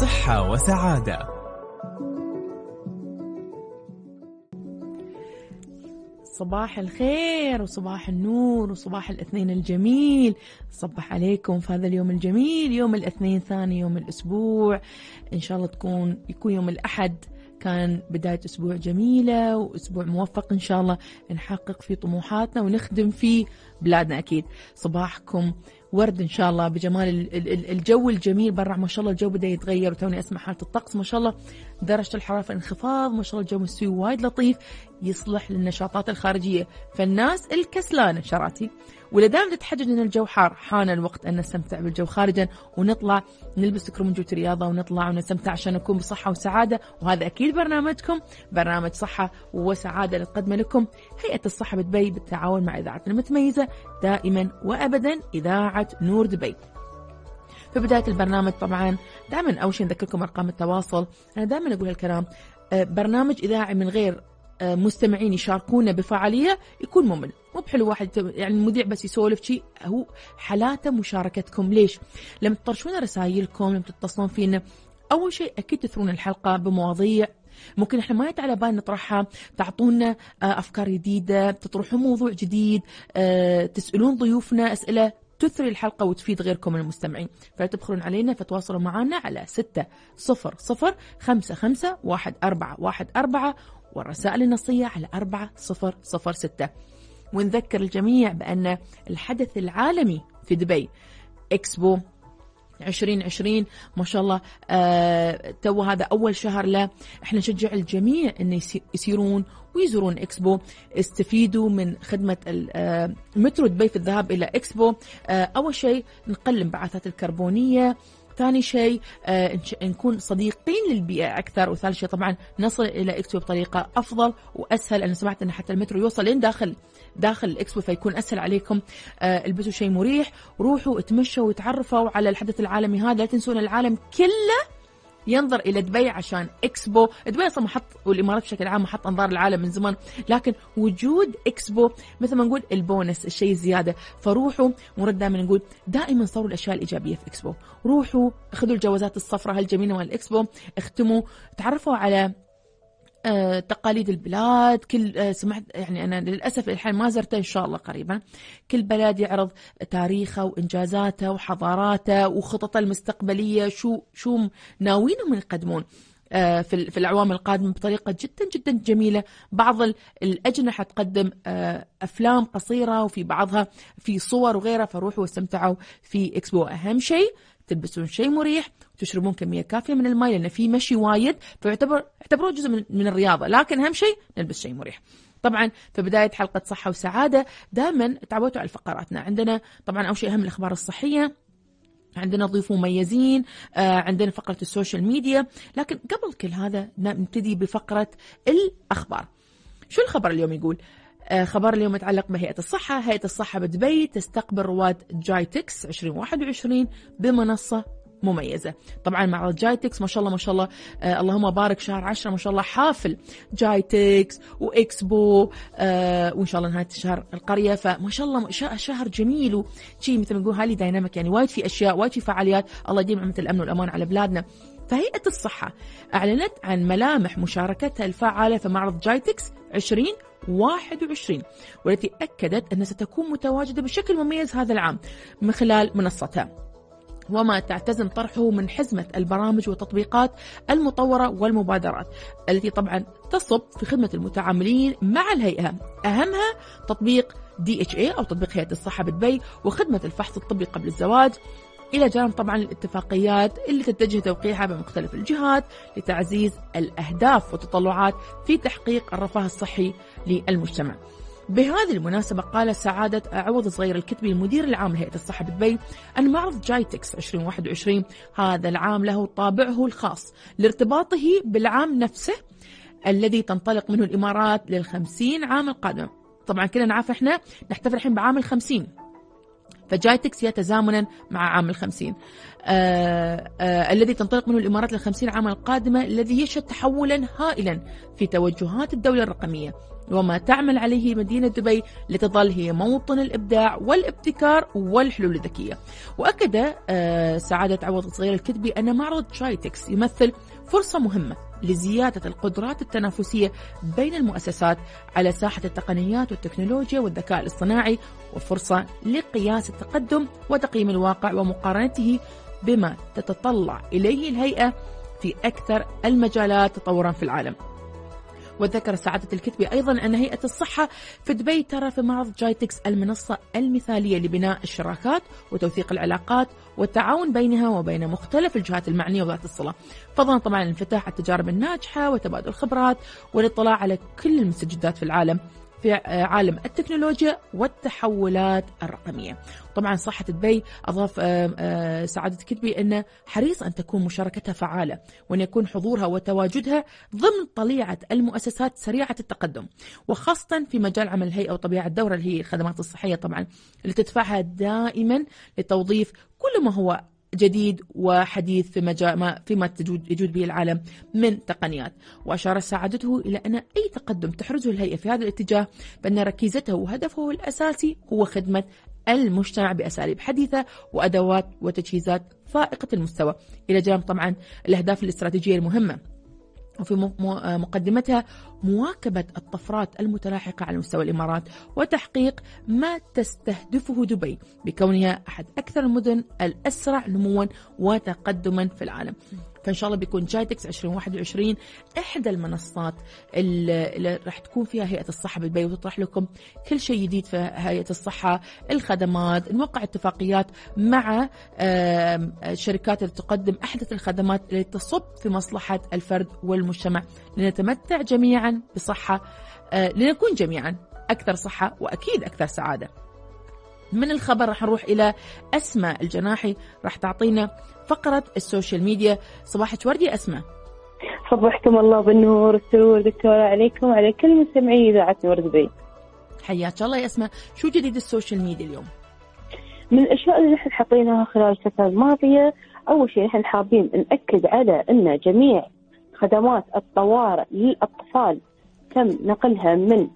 صحة وسعادة. صباح الخير وصباح النور وصباح الاثنين الجميل. صبح عليكم في هذا اليوم الجميل يوم الاثنين ثاني يوم الأسبوع. إن شاء الله تكون يكون يوم الأحد. كان بداية أسبوع جميلة وأسبوع موفق إن شاء الله. نحقق فيه طموحاتنا ونخدم فيه بلادنا أكيد. صباحكم ورد إن شاء الله بجمال ال- ال- ال- الجو الجميل برا. ما شاء الله الجو بدأ يتغير وتوني أسمع حالة الطقس. ما شاء الله درجة الحرارة انخفاض. ما شاء الله الجو مستوي وايد لطيف. يصلح للنشاطات الخارجية. فالناس الكسلانه شراتي ولا دام تتحجج ان الجو حار حان الوقت أن نستمتع بالجو خارجا ونطلع نلبس كرمجوة رياضة ونطلع ونستمتع عشان نكون بصحة وسعادة. وهذا أكيد برنامجكم برنامج صحة وسعادة اللي تقدمه لكم هيئة الصحة بدبي بالتعاون مع اذاعتنا المتميزة دائما وابدا إذاعة نور دبي. في بداية البرنامج طبعا دائما أول شيء نذكركم أرقام التواصل. أنا دائما أقول هالكلام آه، برنامج إذاعي من غير مستمعين يشاركونا بفعالية يكون ممل. مو بحلو واحد يت- يعني المذيع بس يسولف شيء هو حالاته مشاركتكم. ليش؟ لما تطرشون رسائلكم لما تتصلون فينا. أول شيء أكيد تثرون الحلقة بمواضيع ممكن إحنا ما يتعلى بال نطرحها. تعطونا آه، أفكار جديدة تطرحون موضوع جديد آه، تسألون ضيوفنا أسئلة تثري الحلقة وتفيد غيركم المستمعين. فلا تبخلون علينا فتواصلوا معنا على ستة صفر صفر خمسة خمسة واحد أربعة واحد أربعة والرسائل النصية على أربعة صفر صفر ستة. ونذكر الجميع بأن الحدث العالمي في دبي إكسبو 2020 ما شاء الله. آه تو هذا أول شهر له. إحنا نشجع الجميع انه يسي- يسيرون ويزورون إكسبو. استفيدوا من خدمة آه، مترو دبي في الذهاب إلى إكسبو. آه أول شيء نقلل الانبعاثات الكربونية. ثاني شيء آه نكون صديقين للبيئة أكثر. وثالث شيء طبعا نصل إلى إكسبو بطريقة أفضل وأسهل. أنا سمعت أن حتى المترو يوصل لين داخل. داخل الإكسبو فيكون أسهل عليكم. آه البسوا شيء مريح روحوا اتمشوا وتعرفوا على الحدث العالمي هذا. لا تنسون العالم كله ينظر إلى دبي عشان إكسبو، دبي أصلا محط والإمارات بشكل عام محط أنظار العالم من زمان، لكن وجود إكسبو مثل ما نقول البونس الشيء الزيادة، فروحوا ونرد دائما نقول دائما صوروا الأشياء الإيجابية في إكسبو، روحوا خذوا الجوازات الصفراء هالجميلة مال الاكسبو، اختموا، تعرفوا على آه، تقاليد البلاد كل آه، سمعت يعني أنا للأسف الحين ما زرته إن شاء الله قريبا. كل بلد يعرض تاريخه وإنجازاته وحضاراته وخططه المستقبلية شو شو ناويين يقدمون. آه، في في الأعوام القادمة بطريقة جدا جدا جميلة. بعض ال- الأجنحة تقدم آه، أفلام قصيرة وفي بعضها في صور وغيرها فروحوا واستمتعوا في إكسبو. أهم شيء تلبسون شيء مريح وتشربون كمية كافية من الماء لأن في مشي وايد فيعتبر اعتبروه جزء من, من الرياضة لكن أهم شيء نلبس شيء مريح. طبعا في بداية حلقة صحة وسعادة دائما تعودتوا على فقراتنا عندنا طبعا أول شيء أهم الأخبار الصحية عندنا ضيوف مميزين آه، عندنا فقرة ال social media لكن قبل كل هذا نبتدي بفقرة الأخبار. شو الخبر اليوم يقول؟ خبر اليوم يتعلق بهيئة الصحة. هيئة الصحة بدبي تستقبل رواد جايتكس 2021 بمنصة مميزة. طبعا معرض جايتكس ما شاء الله ما شاء الله آه اللهم بارك شهر عشرة ما شاء الله حافل جايتكس وإكسبو آه وإن شاء الله نهاية الشهر القرية. فما شاء الله شهر جميل وشي مثل ما نقول highly dynamic يعني وايد في أشياء وايد في فعاليات. الله يديم نعمة الأمن والأمان على بلادنا. فهيئة الصحة أعلنت عن ملامح مشاركتها الفعالة في معرض جايتكس 2021 والتي أكدت أنها ستكون متواجدة بشكل مميز هذا العام من خلال منصتها. وما تعتزم طرحه من حزمة البرامج والتطبيقات المطورة والمبادرات التي طبعا تصب في خدمة المتعاملين مع الهيئة. أهمها تطبيق إتش اي أو تطبيق هيئة الصحة بدبي وخدمة الفحص الطبي قبل الزواج إلى جانب طبعا الاتفاقيات اللي تتجه توقيعها بمختلف الجهات لتعزيز الأهداف والتطلعات في تحقيق الرفاه الصحي للمجتمع. بهذه المناسبة قال سعادة عوض صغير الكتبي المدير العام لهيئة الصحة بدبي أن معرض جايتكس 2021 هذا العام له طابعه الخاص لارتباطه بالعام نفسه الذي تنطلق منه الإمارات للخمسين عام القادمة طبعا كلنا نعرف إحنا نحتفل الحين بعام الخمسين. فجايتكس هي تزامنا مع عام الخمسين. آه آه الذي تنطلق منه الإمارات للخمسين عاما القادمة الذي يشهد تحولا هائلا في توجهات الدولة الرقمية. وما تعمل عليه مدينة دبي لتظل هي موطن الإبداع والابتكار والحلول الذكية. وأكد آه سعادة عوض الصغير الكتبي أن معرض شايتكس يمثل فرصة مهمة لزيادة القدرات التنافسية بين المؤسسات على ساحة التقنيات والتكنولوجيا والذكاء الاصطناعي وفرصة لقياس التقدم وتقييم الواقع ومقارنته بما تتطلع إليه الهيئة في أكثر المجالات تطورا في العالم. وذكر سعادة الكتبي أيضا أن هيئة الصحة في دبي ترى في معرض جايتكس المنصة المثالية لبناء الشراكات وتوثيق العلاقات والتعاون بينها وبين مختلف الجهات المعنية وذات الصلة فضلا طبعا الانفتاح على التجارب الناجحة وتبادل الخبرات والاطلاع على كل المستجدات في العالم. في عالم التكنولوجيا والتحولات الرقمية. طبعا صحة دبي أضاف سعادة كتبي أنه حريص أن تكون مشاركتها فعالة وأن يكون حضورها وتواجدها ضمن طليعة المؤسسات سريعة التقدم وخاصة في مجال عمل الهيئة وطبيعة الدورة اللي هي الخدمات الصحية طبعا اللي تدفعها دائما لتوظيف كل ما هو جديد وحديث في ما فيما يجود به العالم من تقنيات. وأشار سعادته إلى أن أي تقدم تحرزه الهيئة في هذا الاتجاه بأن ركيزته وهدفه الأساسي هو خدمة المجتمع بأساليب حديثة وأدوات وتجهيزات فائقة المستوى. إلى جانب طبعا الأهداف الاستراتيجية المهمة. وفي مقدمتها مواكبة الطفرات المتلاحقة على مستوى الإمارات وتحقيق ما تستهدفه دبي بكونها أحد أكثر المدن الأسرع نموا وتقدما في العالم. فإن شاء الله بيكون جايتكس 2021 إحدى المنصات اللي راح تكون فيها هيئة الصحة بدبي وتطرح لكم كل شيء جديد في هيئة الصحة، الخدمات، نوقع اتفاقيات مع الشركات اللي تقدم أحدث الخدمات اللي تصب في مصلحة الفرد والمجتمع. لنتمتع جميعا بصحة لنكون جميعا أكثر صحة وأكيد أكثر سعادة. من الخبر راح نروح إلى أسماء الجناحي راح تعطينا فقرة ال social media. صباحك وردي أسماء. صبحكم الله بالنور والسرور. دكتورة عليكم وعلى كل مستمعي إذاعة نور دبي حياك الله يا أسماء. شو جديد ال social media اليوم؟ من الأشياء اللي نحن حطيناها خلال الفترة الماضية أول شيء نحن حابين نأكد على أن جميع خدمات الطوارئ للأطفال. تم نقلها من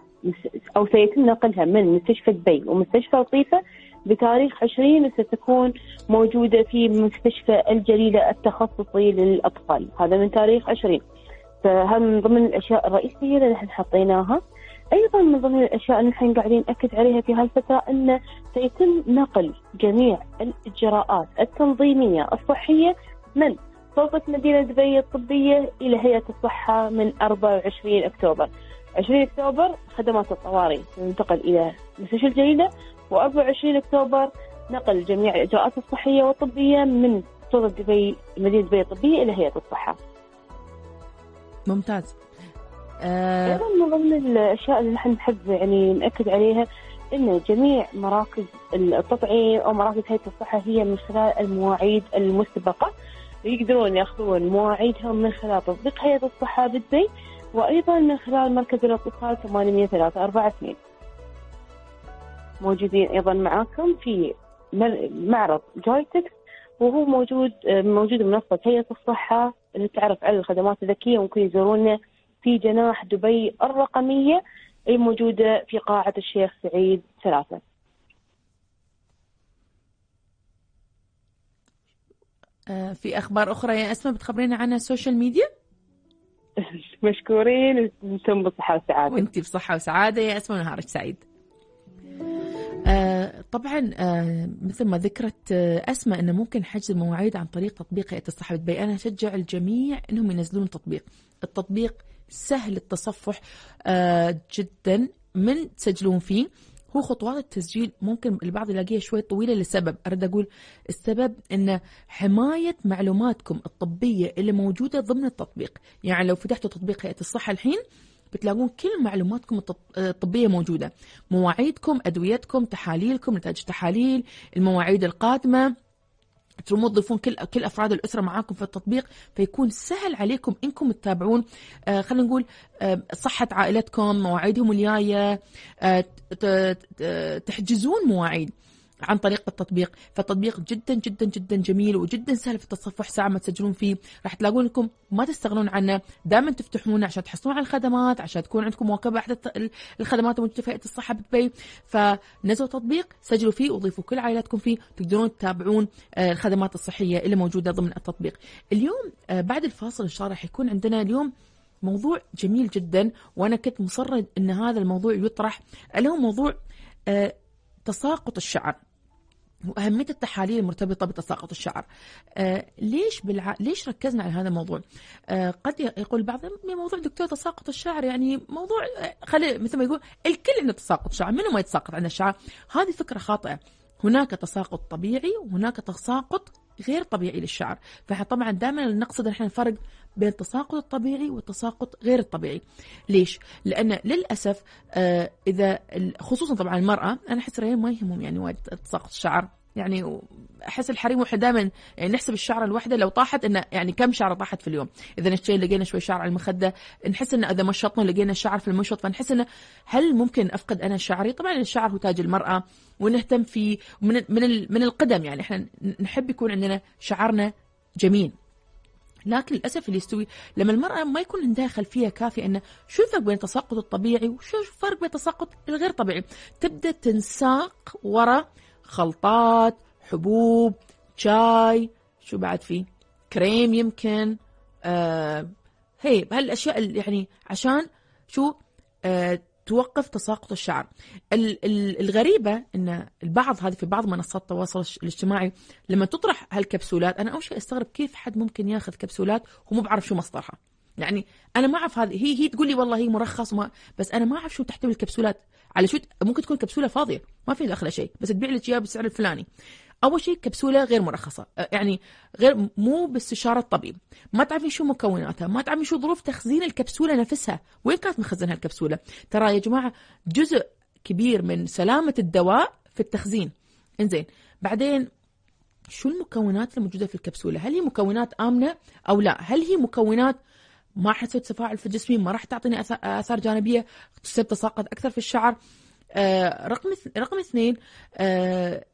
أو سيتم نقلها من مستشفى دبي ومستشفى لطيفة بتاريخ 20 ستكون موجودة في مستشفى الجليلة التخصصي للأطفال. هذا من تاريخ 20 فهم من ضمن الأشياء الرئيسية اللي نحن حطيناها. أيضا من ضمن الأشياء اللي نحن قاعدين نأكد عليها في هالفترة أن سيتم نقل جميع الإجراءات التنظيمية الصحية من سلطة مدينة دبي الطبية إلى هيئة الصحة من 24 أكتوبر 20 أكتوبر خدمات الطوارئ تنتقل إلى مستشفى الجليله و24 أكتوبر نقل جميع الإجراءات الصحية والطبية من سلطه دبي مدينة دبي الطبية إلى هيئة الصحة. ممتاز. آه أيضا من ضمن الأشياء اللي نحن نحب يعني نأكد عليها إن جميع مراكز التطعيم أو مراكز هيئة الصحة هي من خلال المواعيد المسبقة يقدرون ياخذون مواعيدهم من خلال تطبيق هيئة الصحة بدبي وأيضا من خلال مركز الاتصال 8342 موجودين أيضا معاكم في معرض جيتكس وهو موجود موجود منصة هيئة الصحة اللي تعرف على الخدمات الذكية ممكن يزورونا في جناح دبي الرقمية الموجودة في قاعة الشيخ سعيد ثلاثة. في أخبار أخرى يا أسماء بتخبرينا عنها ال social media؟ مشكورين وأنتم بصحة وسعادة. وانت بصحة وسعادة يا أسماء نهارك سعيد. آه طبعا آه مثل ما ذكرت آه أسماء إنه ممكن حجز المواعيد عن طريق تطبيق هيئة الصحة بالبي أنا أشجع الجميع إنهم ينزلون تطبيق. التطبيق سهل التصفح آه جدا من تسجلون فيه. هو خطوات التسجيل ممكن البعض يلاقيها شوي طويلة لسبب. أريد أقول السبب أن حماية معلوماتكم الطبية اللي موجودة ضمن التطبيق. يعني لو فتحتوا تطبيق هيئة الصحة الحين بتلاقون كل معلوماتكم الطبية موجودة. مواعيدكم أدويتكم تحاليلكم نتائج التحاليل المواعيد القادمة. ترموا تضيفون كل كل أفراد الأسرة معاكم في التطبيق فيكون سهل عليكم إنكم تتابعون. آه خلينا نقول آه صحة عائلتكم مواعيدهم الجاية آه تحجزون مواعيد. عن طريق التطبيق. فالتطبيق جدا جدا جدا جميل وجدا سهل في التصفح ساعة ما تسجلون فيه. راح تلاقون لكم ما تستغنون عنه. دائما تفتحونه عشان تحصلون على الخدمات عشان تكون عندكم مواكبة أحدث الخدمات هيئة الصحة بدبي فنزلوا تطبيق سجلوا فيه وضيفوا كل عائلاتكم فيه. تقدرون تتابعون آه، الخدمات الصحية اللي موجودة ضمن التطبيق. اليوم آه، بعد الفاصل إن شاء الله راح يكون عندنا اليوم موضوع جميل جدا. وأنا كنت مصرة إن هذا الموضوع يطرح اللي هو موضوع آه، تساقط الشعر. وأهمية التحاليل المرتبطة بتساقط الشعر. آه ليش بالع... ليش ركزنا على هذا الموضوع؟ آه قد يقول البعض موضوع دكتور تساقط الشعر يعني موضوع آه، خلي مثل ما يقول الكل عنده تساقط شعر، منو ما يتساقط عنده الشعر؟ هذه فكرة خاطئة. هناك تساقط طبيعي وهناك تساقط غير طبيعي للشعر فطبعا دائما نقصد نحن الفرق بين التساقط الطبيعي والتساقط غير الطبيعي. ليش؟ لأن للأسف آه إذا خصوصا طبعا المرأة أنا أحس الرجال ما يهمهم يعني وايد تساقط الشعر. يعني أحس الحريم وإحنا دائما يعني نحسب الشعره الواحده لو طاحت إنه يعني كم شعره طاحت في اليوم. إذا نشتري لقينا شوي شعر على المخدة نحس إنه إذا مشطنا لقينا شعر في المشط فنحس إنه هل ممكن أفقد أنا شعري؟ طبعا الشعر هو تاج المرأة ونهتم فيه. من من من القدم يعني إحنا نحب يكون عندنا شعرنا جميل. لكن للأسف اللي يستوي. لما المرأة ما يكون عندها خلفيه كافيه إنه شو الفرق بين التساقط الطبيعي وشو الفرق بين التساقط الغير طبيعي؟ تبدأ تنساق ورا خلطات حبوب شاي شو بعد فيه كريم يمكن آه هي هالاشياء يعني عشان شو آه توقف تساقط الشعر الغريبة أن البعض هذه في بعض منصات التواصل الاجتماعي لما تطرح هالكبسولات أنا أول شيء أستغرب كيف حد ممكن ياخذ كبسولات ومو بعرف شو مصدرها. يعني أنا ما أعرف هذه هي هي تقول لي والله هي مرخص وما بس أنا ما أعرف شو تحتوي الكبسولات. على شو ممكن تكون كبسولة فاضية ما في داخلها شيء بس تبيع لك إياها بالسعر الفلاني. أول شيء كبسولة غير مرخصة. يعني غير مو باستشارة الطبيب. ما تعرفين شو مكوناتها ما تعرفين شو ظروف تخزين الكبسولة نفسها. وين كانت مخزنها الكبسولة؟ ترى يا جماعة جزء كبير من سلامة الدواء في التخزين. إنزين بعدين شو المكونات الموجودة في الكبسولة؟ هل هي مكونات آمنة أو لا؟ هل هي مكونات ما راح تسوي تفاعل في جسمي ما راح تعطيني آثار جانبية تسبب تساقط أكثر في الشعر؟ آه رقم رقم اثنين آه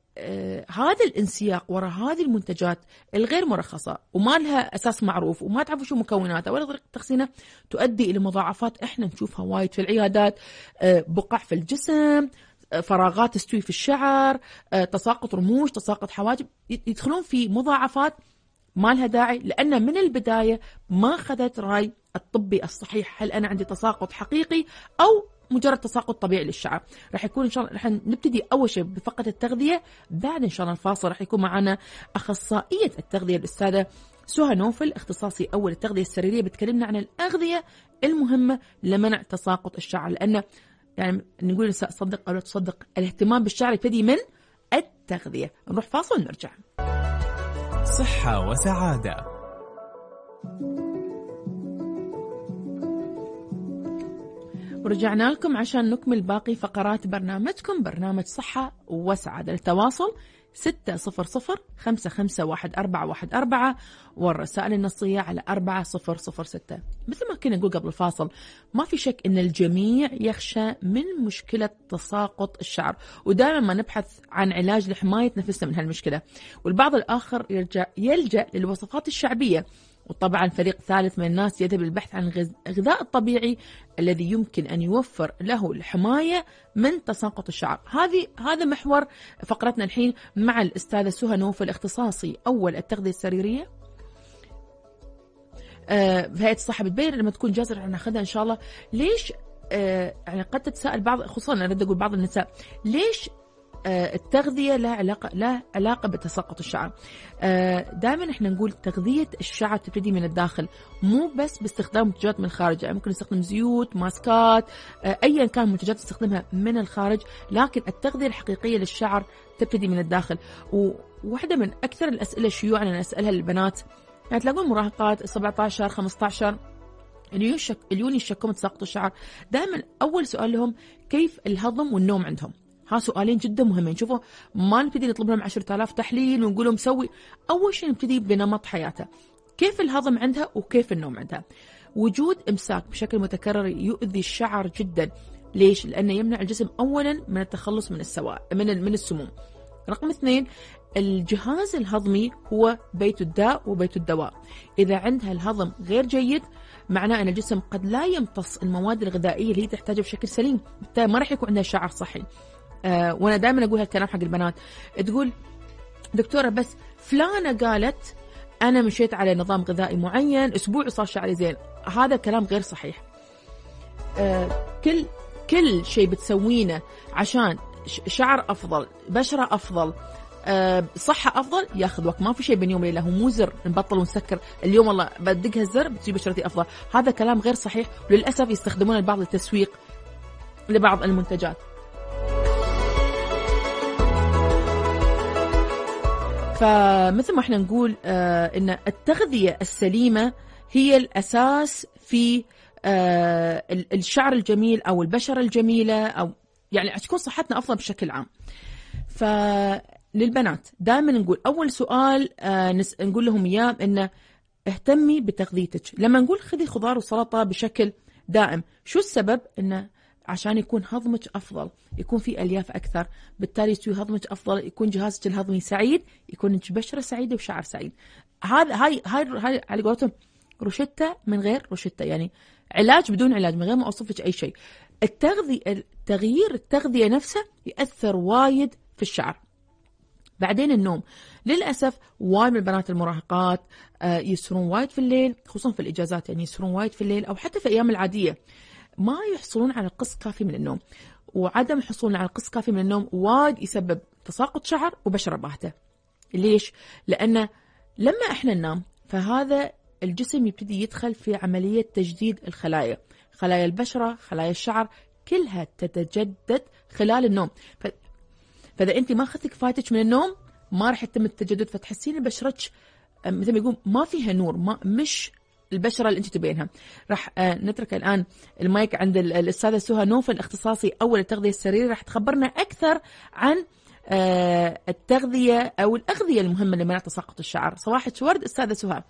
هذا الانسياق وراء هذه المنتجات الغير مرخصة وما لها أساس معروف وما تعرفوا شو مكوناتها ولا طريقة تخزينها تؤدي إلى مضاعفات إحنا نشوفها وايد في العيادات آه بقع في الجسم آه، فراغات تستوي في الشعر آه، تساقط رموش تساقط حواجب يدخلون في مضاعفات ما لها داعي لأن من البداية ما أخذت رأي الطبي الصحيح هل أنا عندي تساقط حقيقي أو مجرد تساقط طبيعي للشعر راح يكون إن شاء الله راح نبتدي أول شيء بفقره التغذية بعد إن شاء الله الفاصل راح يكون معنا أخصائية التغذية الأستاذة سهى نوفل اختصاصي أول التغذية السريرية بتكلمنا عن الأغذية المهمة لمنع تساقط الشعر. لأن يعني نقول صدق أو لا تصدق الاهتمام بالشعر يبتدي من التغذية. نروح فاصل ونرجع. صحة وسعادة. ورجعنا لكم عشان نكمل باقي فقرات برنامجكم برنامج صحة وسعادة. للتواصل ستة صفر صفر خمسة خمسة واحد أربعة واحد أربعة والرسائل النصية على أربعة صفر صفر ستة. مثل ما كنا نقول قبل الفاصل ما في شك أن الجميع يخشى من مشكلة تساقط الشعر ودائما ما نبحث عن علاج لحماية نفسنا من هالمشكلة. والبعض الآخر يرجع يلجأ للوصفات الشعبية. وطبعا فريق ثالث من الناس يذهب للبحث عن الغذاء الطبيعي الذي يمكن أن يوفر له الحماية من تساقط الشعر، هذه هذا محور فقرتنا الحين مع الأستاذة سهى نوف الاختصاصي. أول التغذية السريرية. آه، في هيئة الصحة بتبين لما تكون جاهزه رح ناخذها إن شاء الله. ليش آه، يعني قد تتساءل بعض خصوصا أنا أقول بعض النساء ليش التغذية لها علاقة لا علاقة بتساقط الشعر. آه، دائما إحنا نقول تغذية الشعر تبتدي من الداخل مو بس باستخدام منتجات من الخارج. يعني ممكن نستخدم زيوت ماسكات آه، ايا كان منتجات نستخدمها من الخارج لكن التغذية الحقيقية للشعر تبتدي من الداخل. وواحدة من أكثر الأسئلة شيوعا أنا اسالها للبنات. يعني تلاقون مراهقات 17 15 اليون يشكون تساقط الشعر. دائما أول سؤال لهم كيف الهضم والنوم عندهم؟ ها سؤالين جدا مهمين. شوفوا ما نبتدي نطلب لهم 10000 تحليل ونقول لهم سوي. أول شيء نبتدي بنمط حياته. كيف الهضم عندها وكيف النوم عندها؟ وجود إمساك بشكل متكرر يؤذي الشعر جدا. ليش؟ لأنه يمنع الجسم اولا من التخلص من السوائل من من السموم. رقم اثنين الجهاز الهضمي هو بيت الداء وبيت الدواء. إذا عندها الهضم غير جيد معناه أن الجسم قد لا يمتص المواد الغذائية اللي هي تحتاجها بشكل سليم. بالتالي ما راح يكون عندها شعر صحي. آه وأنا دائما أقول هالكلام حق البنات. تقول دكتورة بس فلانة قالت أنا مشيت على نظام غذائي معين أسبوع صار شعري زين. هذا كلام غير صحيح. آه كل كل شيء بتسوينه عشان شعر أفضل بشرة أفضل أه صحة أفضل ياخذ وقت. ما في شيء بين يوم وليلة. هو مو زر. نبطل ونسكر. اليوم والله بدقها الزر بتصير بشرتي أفضل. هذا كلام غير صحيح. وللأسف يستخدمون البعض للتسويق لبعض المنتجات. فمثل ما إحنا نقول آه إن التغذية السليمة هي الأساس في آه الشعر الجميل أو البشرة الجميلة أو يعني تكون صحتنا أفضل بشكل عام فللبنات دائما نقول أول سؤال آه. نقول لهم إياه انه اهتمي بتغذيتك لما نقول خذي خضار وسلطة بشكل دائم شو السبب انه عشان يكون هضمك أفضل يكون في ألياف أكثر. بالتالي يستوي هضمك أفضل يكون جهازك الهضمي سعيد يكون بشرة سعيدة وشعر سعيد. هذا هاي هاي هاي على قولتهم روشتة من غير روشتة يعني علاج بدون علاج من غير ما اوصف أي شيء. التغذية تغيير التغذية نفسه يأثر وايد في الشعر. بعدين النوم. للأسف وايد من البنات المراهقات آه، يسرون وايد في الليل خصوصا في الإجازات يعني يسرون وايد في الليل أو حتى في الأيام العادية. ما يحصلون على قسط كافي من النوم. وعدم الحصول على قسط كافي من النوم وايد يسبب تساقط شعر وبشرة باهتة. ليش؟ لأن لما إحنا ننام فهذا الجسم يبتدي يدخل في عملية تجديد الخلايا. خلايا البشرة خلايا الشعر كلها تتجدد خلال النوم. ف... فإذا أنت ما أخذت كفايتك من النوم ما راح يتم التجدد. فتحسين بشرتك مثل ما يقول ما فيها نور ما مش البشرة اللي أنت تبينها. راح آه، نترك الآن المايك عند الأستاذة سهى نوفل اختصاصي أول التغذية السريري راح تخبرنا أكثر عن آه، التغذية أو الأغذية المهمة لمنع تساقط الشعر. صباحك ورد أستاذة سهى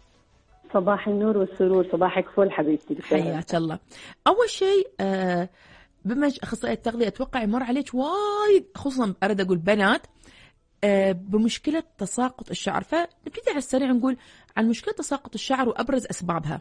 صباح النور والسرور. صباحك فل حبيبتي. حياك الله. أول شيء آه بما أخصائية التغذية أتوقع يمر عليك وايد خصوصا أريد أقول بنات بمشكلة تساقط الشعر. فنبتدي على السريع نقول عن مشكلة تساقط الشعر وأبرز أسبابها.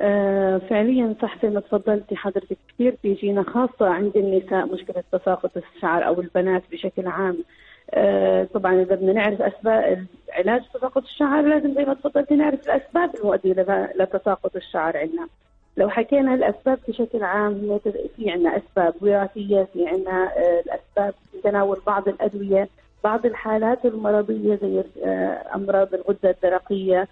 آه فعليا صح زي ما تفضلتي حضرتك كثير. بيجينا خاصة عند النساء مشكلة تساقط الشعر أو البنات بشكل عام. آه، طبعا إذا بدنا نعرف أسباب علاج تساقط الشعر لازم زي ما تفضلتي نعرف الأسباب المؤدية لتساقط الشعر عندنا. لو حكينا الأسباب بشكل عام هي في عندنا أسباب وراثية، في عندنا آه، الأسباب في تناول بعض الأدوية، بعض الحالات المرضية زي آه، أمراض الغدة الدرقية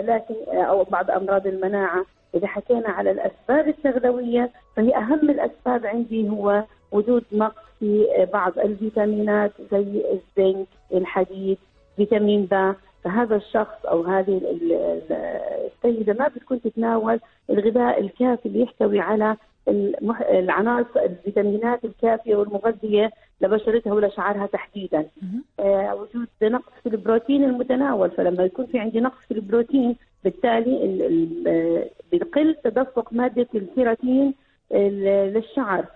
لكن أو بعض أمراض المناعة، إذا حكينا على الأسباب التغذويه فهي أهم الأسباب عندي هو وجود نقص في بعض الفيتامينات زي الزنك الحديد فيتامين ب فهذا الشخص أو هذه السيدة ما بتكون تتناول الغذاء الكافي اللي يحتوي على العناصر الفيتامينات الكافية والمغذية لبشرتها ولشعرها تحديدا. آه وجود نقص في البروتين المتناول فلما يكون في عندي نقص في البروتين بالتالي بيقل تدفق مادة الكيراتين للشعر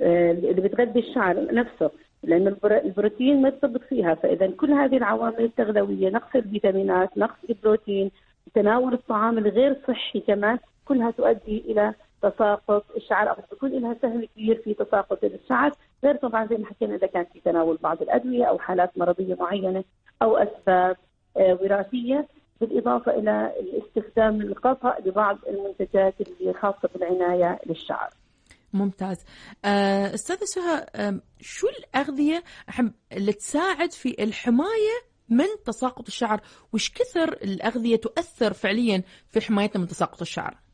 آه، اللي بتغذي الشعر نفسه لأن البروتين ما فيها فإذا كل هذه العوامل التغذوية نقص الفيتامينات نقص البروتين تناول الطعام الغير صحي كمان كلها تؤدي إلى تساقط الشعر أو بيكون لها سهم كبير في تساقط الشعر. غير طبعا زي ما حكينا إذا كان في تناول بعض الأدوية أو حالات مرضية معينة أو أسباب آه، وراثية بالإضافة إلى الاستخدام الخطا لبعض المنتجات اللي خاصة بالعنايه للشعر. ممتاز. آه، أستاذة سهى شو الأغذية اللي تساعد في الحماية من تساقط الشعر؟ وش كثر الأغذية تؤثر فعليا في حمايتنا من تساقط الشعر؟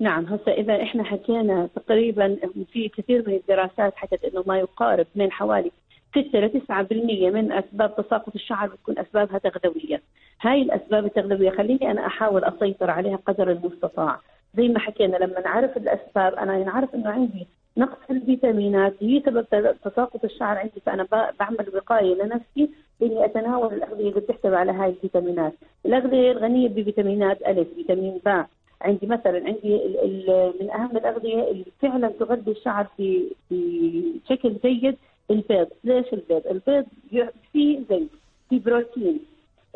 نعم هسه إذا إحنا حكينا تقريبا في كثير من الدراسات حكت إنه ما يقارب من حوالي 6 ل 9% من أسباب تساقط الشعر بتكون أسبابها تغذوية. هاي الأسباب التغذوية خليني أنا أحاول أسيطر عليها قدر المستطاع. زي ما حكينا لما نعرف الأسباب أنا نعرف إنه عندي نقص في الفيتامينات هي سبب تساقط الشعر عندي فأنا بعمل وقاية لنفسي باني أتناول الأغذية اللي بتحتوي على هاي الفيتامينات، الأغذية الغنية بفيتامينات الف، فيتامين ب، عندي مثلا عندي ال ال من أهم الأغذية اللي فعلا تغذي الشعر في بشكل جيد البيض. ليش البيض؟ البيض فيه زنك فيه بروتين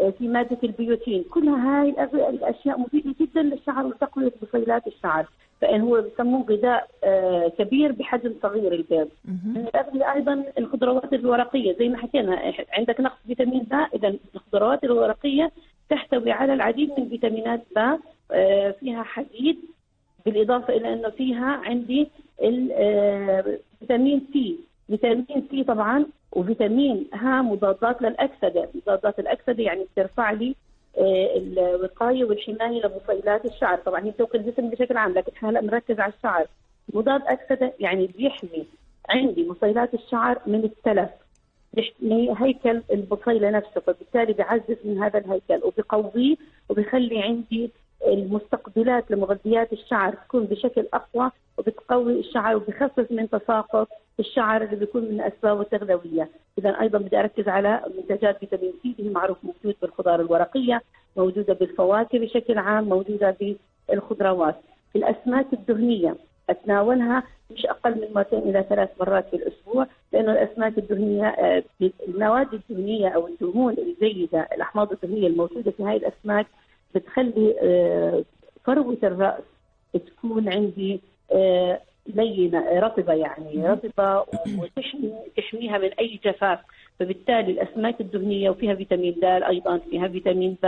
آه، في مادة البيوتين. كلها هاي الأشياء مفيدة جدا للشعر وتقوية بصيلات الشعر. فإن هو بسموه غذاء آه، كبير بحجم صغير البيض. من الأغذية أيضا الخضروات الورقية. زي ما حكينا عندك نقص فيتامين د إذا الخضروات الورقية تحتوي على العديد من فيتامينات آه، فيها حديد بالإضافة إلى أنه فيها عندي فيتامين C. فيتامين C طبعا وفيتامين ها مضادات للأكسدة، مضادات الأكسدة يعني بترفع لي آه، الوقاية والحماية لبصيلات الشعر، طبعا هي بتوقي الجسم بشكل عام لكن إحنا هلا بنركز على الشعر. مضاد أكسدة يعني بيحمي عندي بصيلات الشعر من التلف. بيحمي هيكل البصيله نفسه فبالتالي بيعزز من هذا الهيكل وبقويه وبيخلي عندي المستقبلات لمغذيات الشعر تكون بشكل أقوى وبتقوي الشعر وبخفف من تساقط الشعر اللي بيكون من اسبابه التغذوية، إذا أيضا بدي أركز على منتجات فيتامين سي اللي معروف موجود بالخضار الورقية، موجودة بالفواكه بشكل عام، موجودة بالخضروات. الأسماك الدهنية أتناولها مش أقل من مرتين إلى ثلاث مرات في الأسبوع لأنه الأسماك الدهنية آه، المواد الدهنية أو الدهون الجيدة الأحماض الدهنية الموجودة في هذه الأسماك بتخلي آه، فروه الرأس تكون عندي آه، لينة رطبة يعني رطبة وتحمي تحميها من أي جفاف. فبالتالي الأسماك الدهنية وفيها فيتامين د أيضا فيها فيتامين ب.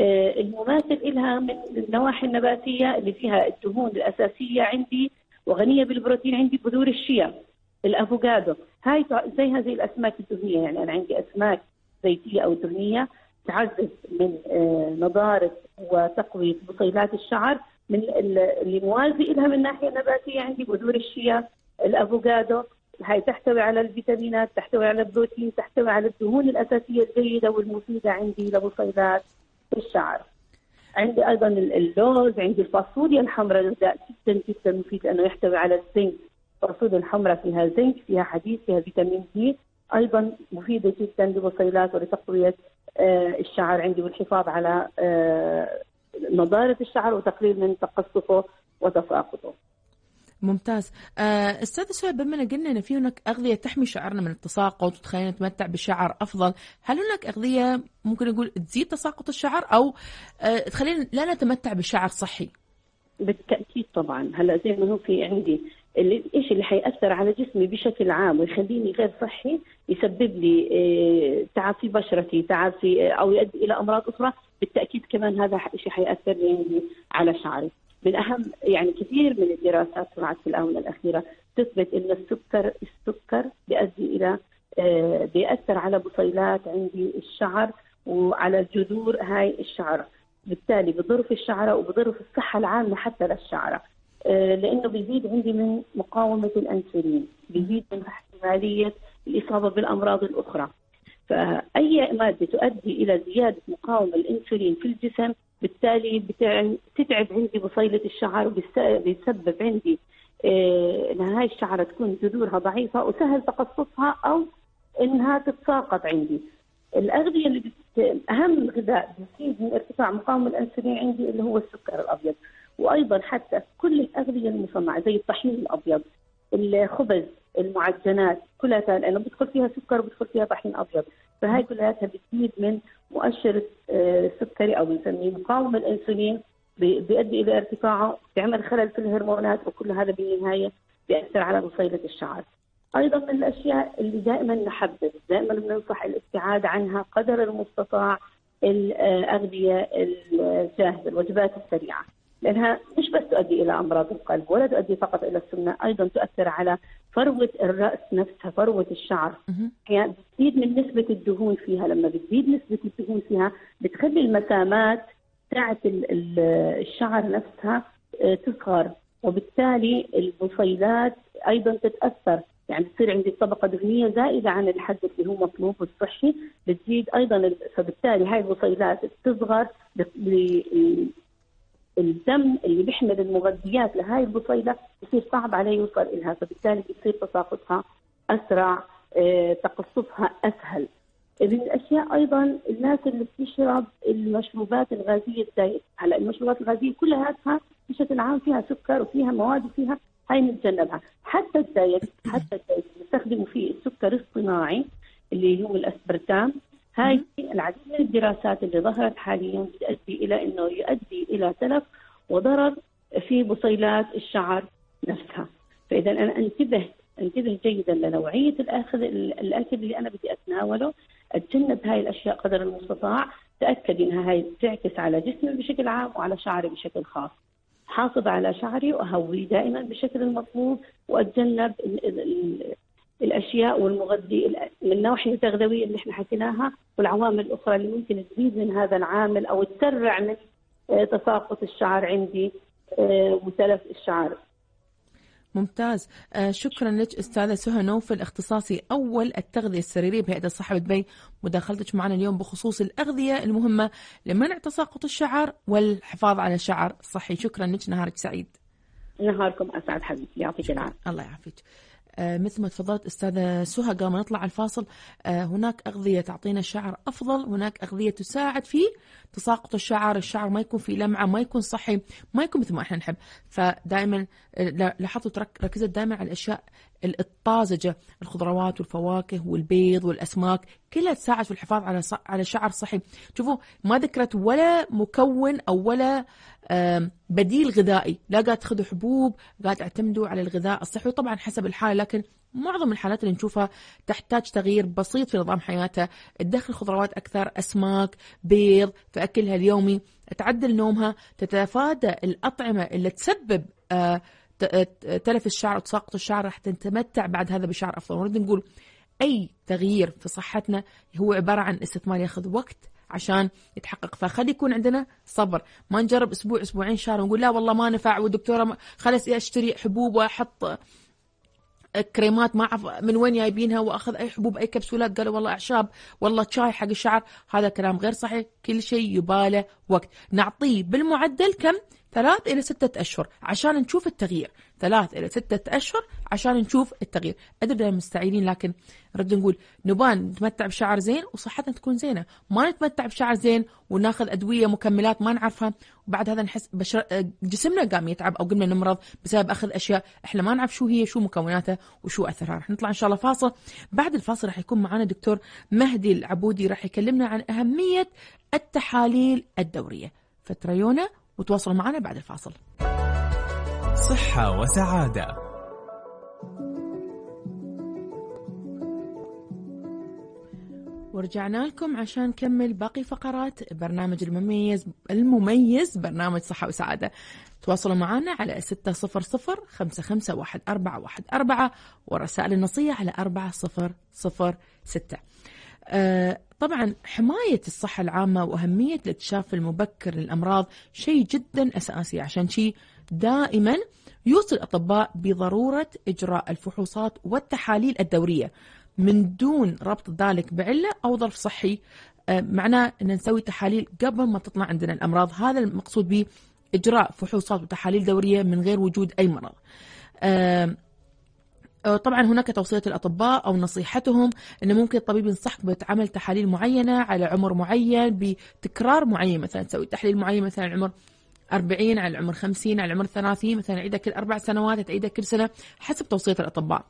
آه، المماثل لها من النواحي النباتية اللي فيها الدهون الأساسية عندي وغنية بالبروتين عندي بذور الشيا الأفوكادو. هاي زي هذه الأسماك الدهنية. يعني أنا عندي أسماك زيتية أو دهنية تعزز من آه، نضاره وتقويه بصيلات الشعر من اللي موازي لها من الناحيه النباتيه عندي بذور الشيا الأفوكادو. هاي تحتوي على الفيتامينات تحتوي على البروتين تحتوي على الدهون الأساسية الجيدة والمفيدة عندي لبصيلات الشعر. عندي أيضا اللوز عندي الفاصوليا الحمراء جدا جدا مفيد لأنه يحتوي على الزنك. الفاصوليا الحمراء فيها زنك فيها حديد فيها فيتامين دي. أيضا مفيدة جدا لبصيلات ولتقوية الشعر عندي والحفاظ على آه، نضاره الشعر وتقليل من تقصفه وتساقطه. ممتاز. آه، أستاذ سهيل بما إن قلنا إن في هناك أغذية تحمي شعرنا من التساقط وتخلينا نتمتع بشعر أفضل هل هناك أغذية ممكن نقول تزيد تساقط الشعر أو آه، تخلينا لا نتمتع بشعر صحي؟ بالتأكيد طبعا. هلا زي ما هو في عندي الشيء اللي حيأثر على جسمي بشكل عام ويخليني غير صحي يسبب لي آه، تعب في بشرتي تعب في أو يؤدي إلى أمراض أخرى. بالتأكيد كمان هذا شيء حيأثر لي على شعري. من أهم يعني كثير من الدراسات طلعت في الآونة الأخيرة تثبت إن السكر السكر بيؤدي إلى آه، بيأثر على بصيلات عندي الشعر وعلى الجذور هاي الشعر بالتالي بضر في الشعرة وبضر في الصحة العامة حتى للشعرة. آه، لأنه بيزيد عندي من مقاومة الأنسولين بيزيد من احتمالية الإصابة بالأمراض الأخرى فأي مادة تؤدي إلى زيادة مقاومة الأنسولين في الجسم بالتالي بتتعب عندي بصيلة الشعر وبتسبب عندي آه، إن هاي الشعرة تكون جذورها ضعيفة وسهل تقصفها أو إنها تتساقط عندي. الأغذية اللي بت... أهم غذاء بيزيد من ارتفاع مقاومة الأنسولين عندي اللي هو السكر الأبيض وأيضا حتى كل الأغذية المصنعة زي الطحين الأبيض الخبز المعجنات كلها لأنه بدخل فيها سكر وبدخل فيها طحين أبيض فهي كلها بتزيد من مؤشر السكري أو بنسميه مقاومة الإنسولين بيؤدي إلى ارتفاعه بيعمل خلل في الهرمونات وكل هذا بالنهاية بيأثر على بصيله الشعر. أيضا من الأشياء اللي دائما نحبذ دائما بننصح الابتعاد عنها قدر المستطاع الأغذية الجاهزة الوجبات السريعة. لأنها مش بس تؤدي إلى أمراض القلب ولا تؤدي فقط إلى السمنة أيضا تؤثر على فروة الرأس نفسها فروة الشعر. يعني بتزيد من نسبة الدهون فيها. لما بتزيد نسبة الدهون فيها بتخلي المسامات تاعت الشعر نفسها آه، تصغر وبالتالي البصيلات أيضا تتأثر. يعني تصير عندي طبقة دهنية زائدة عن الحد اللي هو مطلوب والصحي بتزيد أيضا فبالتالي هاي البصيلات تصغر الدم اللي بيحمل المغذيات لهاي البصيلة بصير صعب عليه يوصل لها فبالتالي بيصير تساقطها أسرع آه، تقصفها أسهل. من الأشياء أيضا الناس اللي بتشرب المشروبات الغازية الزايده هلأ المشروبات الغازية كلها بشكل عام فيها سكر وفيها مواد وفيها هاي نتجنبها حتى ال diet حتى ال diet نستخدموا فيه السكر الصناعي اللي هو الأسبرتام. هاي العديد من الدراسات اللي ظهرت حاليا تؤدي إلى إنه يؤدي إلى تلف وضرر في بصيلات الشعر نفسها. فاذا أنا أنتبه أنتبه جيدا لنوعية الأخذ الاكل اللي أنا بدي أتناوله. أتجنب هاي الأشياء قدر المستطاع تأكد إنها هاي تعكس على جسمي بشكل عام وعلى شعري بشكل خاص. حافظ على شعري واهويه دائما بالشكل المطلوب وأتجنب الأشياء والمغذي من الناحيه التغذويه اللي إحنا حكيناها والعوامل الأخرى اللي ممكن تزيد من هذا العامل أو تسرع من آه، تساقط الشعر عندي آه، وتلف الشعر. ممتاز. آه شكرا لك أستاذة سهى نوفل اختصاصي أول التغذية السريريه بهيئة الصحة دبي مداخلتك معنا اليوم بخصوص الأغذية المهمة لمنع تساقط الشعر والحفاظ على شعر صحي شكرا لك نهارك سعيد. نهاركم أسعد حبيبي يعطيك العافية. الله يعافيك. مثل ما تفضلت أستاذة سهى قبل ما نطلع الفاصل آه، هناك أغذية تعطينا الشعر أفضل هناك أغذية تساعد في تساقط الشعر الشعر ما يكون في لمعة ما يكون صحي ما يكون مثل ما إحنا نحب. فدائما آه، لاحظت ركزت دائما على الأشياء الطازجة الخضروات والفواكه والبيض والأسماك كلها تساعد في الحفاظ على على شعر صحي. شوفوا ما ذكرت ولا مكون أو ولا بديل غذائي. لا قاعد تاخذوا حبوب قاعد تعتمدوا على الغذاء الصحي وطبعا حسب الحالة لكن معظم الحالات اللي نشوفها تحتاج تغيير بسيط في نظام حياتها. تدخل خضروات أكثر أسماك بيض في أكلها اليومي تعدل نومها تتفادى الأطعمة اللي تسبب آه، تلف الشعر وتساقط الشعر راح تتمتع بعد هذا بشعر أفضل. ونريد نقول أي تغيير في صحتنا هو عبارة عن استثمار ياخذ وقت عشان يتحقق. فخلي يكون عندنا صبر. ما نجرب أسبوع أسبوعين شهر ونقول لا والله ما نفع والدكتورة خلص أشتري حبوب وأحط كريمات ما أعرف من وين جايبينها وأخذ أي حبوب أي كبسولات. قالوا والله أعشاب والله شاي حق الشعر. هذا كلام غير صحيح. كل شيء يباله وقت. نعطيه بالمعدل كم؟ ثلاث إلى ستة أشهر عشان نشوف التغيير. ثلاث إلى ستة أشهر عشان نشوف التغيير. أدري مستعيلين لكن رد نقول نبان نتمتع بشعر زين وصحتنا تكون زينة. ما نتمتع بشعر زين وناخذ أدوية مكملات ما نعرفها وبعد هذا نحس بشر... جسمنا قام يتعب أو قمنا نمرض بسبب أخذ أشياء. إحنا ما نعرف شو هي شو مكوناتها وشو أثرها. رح نطلع إن شاء الله فاصل. بعد الفاصل رح يكون معنا دكتور مهدي العبودي رح يكلمنا عن أهمية التحاليل الدورية. فتريونا وتواصلوا معنا بعد الفاصل. صحة وسعادة. ورجعنا لكم عشان نكمل باقي فقرات برنامج المميز المميز برنامج صحة وسعادة. تواصلوا معنا على ستة صفر صفر خمسة خمسة واحد أربعة واحد أربعة ورسائل النصية على أربعة صفر صفر ستة. طبعا حماية الصحة العامة وأهمية الاكتشاف المبكر للأمراض شيء جدا أساسي. عشان شيء دائما يوصي الأطباء بضرورة إجراء الفحوصات والتحاليل الدورية من دون ربط ذلك بعلة أو ظرف صحي. آه، معناه أن نسوي تحاليل قبل ما تطلع عندنا الأمراض. هذا المقصود به إجراء فحوصات وتحاليل دورية من غير وجود أي مرض. آه، آه، طبعا هناك توصية الأطباء أو نصيحتهم أنه ممكن الطبيب ينصحك بعمل تحاليل معينة على عمر معين بتكرار معين مثلا تسوي تحليل معين مثلا عمر 40 على العمر 50 على العمر 30 مثلا عيدها كل أربع سنوات تعيدها كل سنة حسب توصية الأطباء.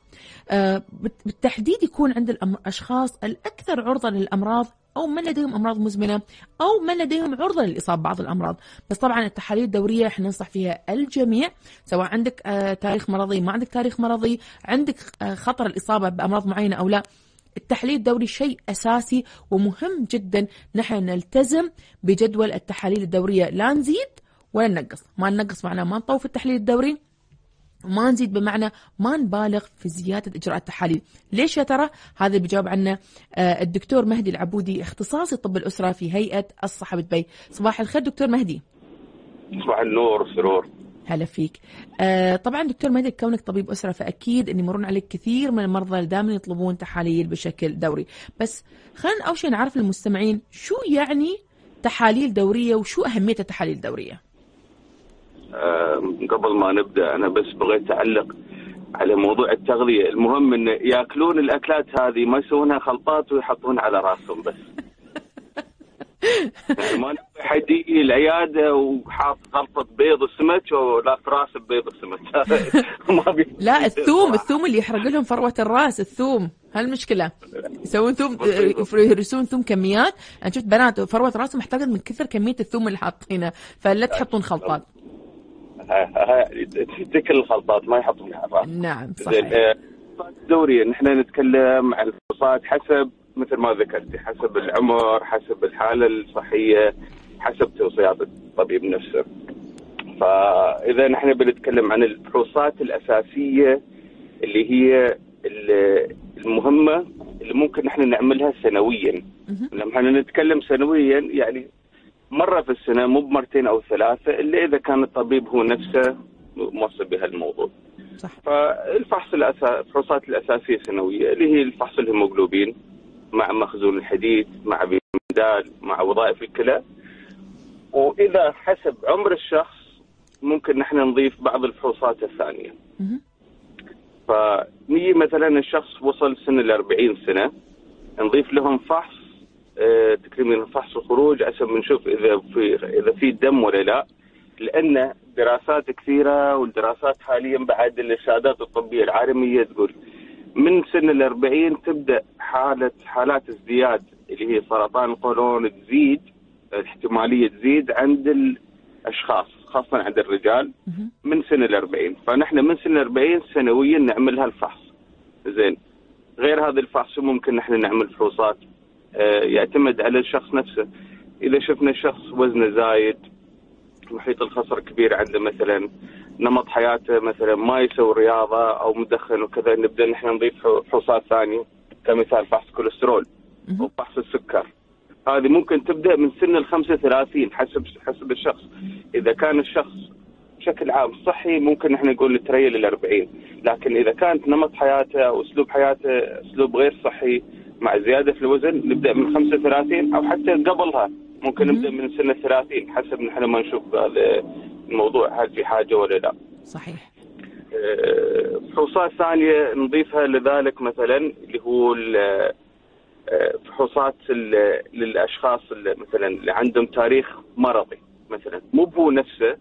آه، بالتحديد يكون عند الأشخاص الأكثر عرضة للأمراض أو من لديهم أمراض مزمنة أو من لديهم عرضة للإصابة بعض الأمراض. بس طبعا التحاليل الدورية إحنا ننصح فيها الجميع سواء عندك آه، تاريخ مرضي ما عندك تاريخ مرضي عندك آه، خطر الإصابة بأمراض معينة أو لا. التحليل الدوري شيء أساسي ومهم جدا. نحن نلتزم بجدول التحاليل الدورية. لا نزيد ولا ننقص. ما ننقص معناه ما نطوف التحليل الدوري. وما نزيد بمعنى ما نبالغ في زيادة إجراء التحاليل. ليش يا ترى؟ هذا بيجاوب عنه آه، الدكتور مهدي العبودي اختصاصي طب الأسرة في هيئة الصحة بدبي صباح الخير دكتور مهدي. صباح النور والسرور هلا فيك. آه طبعا دكتور مهدي كونك طبيب أسرة فأكيد أن يمرون عليك كثير من المرضى اللي دائما يطلبون تحاليل بشكل دوري. بس خلينا أول شيء نعرف المستمعين شو يعني تحاليل دورية وشو أهمية التحاليل الدورية؟ قبل ما نبدأ أنا بس بغيت اعلق على موضوع التغذية. المهم إن يأكلون الأكلات هذه ما يسوونها خلطات ويحطون على راسهم بس. يعني ما نبي حد يجي العيادة وحاط غلطه بيض السمك ولا فراس ببيض السمك ما بي لا الثوم الثوم اللي يحرق لهم فروة الراس الثوم. هالمشكله يسوون ثوم يرسون ثوم كميات. أنا شفت بنات فروة راسهم محتاجة من كثر كمية الثوم اللي حاطينه فلا تحطون خلطات. تلك الخلطات ما يحطون الراس نعم صحيح. آه، الفحوصات الدوريه نحن نتكلم عن الفحوصات حسب مثل ما ذكرتي حسب العمر حسب الحالة الصحية حسب توصيات الطبيب نفسه. فإذا نحن بنتكلم عن الفحوصات الأساسية اللي هي ال- المهمة اللي ممكن نحن نعملها سنويا. لما نتكلم سنويا يعني مرة في السنة مو بمرتين أو ثلاثة إلا إذا كان الطبيب هو نفسه موصي بهالموضوع. صح. فالفحص الأسا... الفحوصات الأساسية سنوية اللي هي الفحص الهيموغلوبين مع مخزون الحديد مع بيمدال مع وظائف الكلى. وإذا حسب عمر الشخص ممكن نحن نضيف بعض الفحوصات الثانية. فنيجي مثلا الشخص وصل سن ال 40 سنة نضيف لهم فحص آه، تقريبا فحص الخروج عشان بنشوف إذا في إذا في دم ولا لا. لأن دراسات كثيرة والدراسات حاليا بعد الإرشادات الطبية العالمية تقول من سن ال 40 تبدأ حاله حالات ازدياد اللي هي سرطان القولون تزيد الاحتمالية تزيد عند الأشخاص خاصه عند الرجال. من سن ال 40 فنحن من سن ال 40 سنويا نعمل هالفحص. زين. غير هذا الفحص ممكن نحن نعمل فحوصات يعتمد على الشخص نفسه. إذا شفنا الشخص وزنه زايد محيط الخصر كبير عنده مثلا نمط حياته مثلا ما يسوي رياضة أو مدخن وكذا نبدأ نحن نضيف فحوصات ثانية كمثال فحص كوليسترول. وفحص السكر. هذه ممكن تبدأ من سن ال 35 حسب حسب الشخص. إذا كان الشخص بشكل عام صحي ممكن إحنا نقول نتريل ال 40 لكن إذا كانت نمط حياته أو أسلوب حياته أسلوب غير صحي مع زيادة في الوزن نبدأ من 35 أو حتى قبلها ممكن. نبدأ من سن ال 30 حسب نحن ما نشوف هذا الموضوع هل في حاجة ولا لا. صحيح آه، فحوصات ثانية نضيفها لذلك مثلا اللي هو آه، فحوصات للأشخاص اللي مثلا اللي عندهم تاريخ مرضي مثلا مو هو نفسه.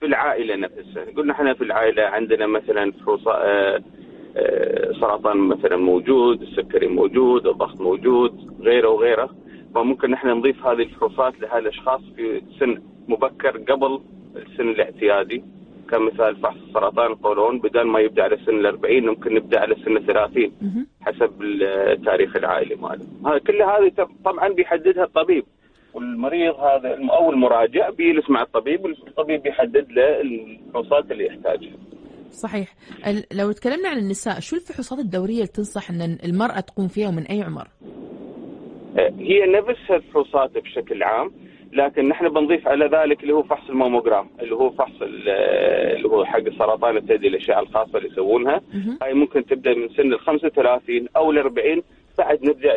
في العائلة نفسها قلنا إحنا في العائلة عندنا مثلا فحوصات آه، سرطان مثلا موجود السكري موجود الضغط موجود غيره وغيره. فممكن نحن نضيف هذه الفحوصات لهالاشخاص في سن مبكر قبل السن الاعتيادي. كمثال فحص سرطان القولون بدل ما يبدأ على سن ال 40 ممكن نبدأ على سن ال 30 مهم. حسب التاريخ العائلي ماله. كل هذه طبعا بيحددها الطبيب. والمريض هذا أو المراجع بيجلس مع الطبيب والطبيب بيحدد له الفحوصات اللي يحتاجها. صحيح. لو تكلمنا عن النساء شو الفحوصات الدورية اللي تنصح إن المرأة تقوم فيها ومن أي عمر؟ هي نفس الفحوصات بشكل عام لكن نحن بنضيف على ذلك اللي هو فحص الماموجرام اللي هو فحص ال- اللي هو حق سرطان الثدي الاشعه الخاصة اللي يسوونها. هاي ممكن تبدأ من سن ال 35 أو ال 40 بعد نبدأ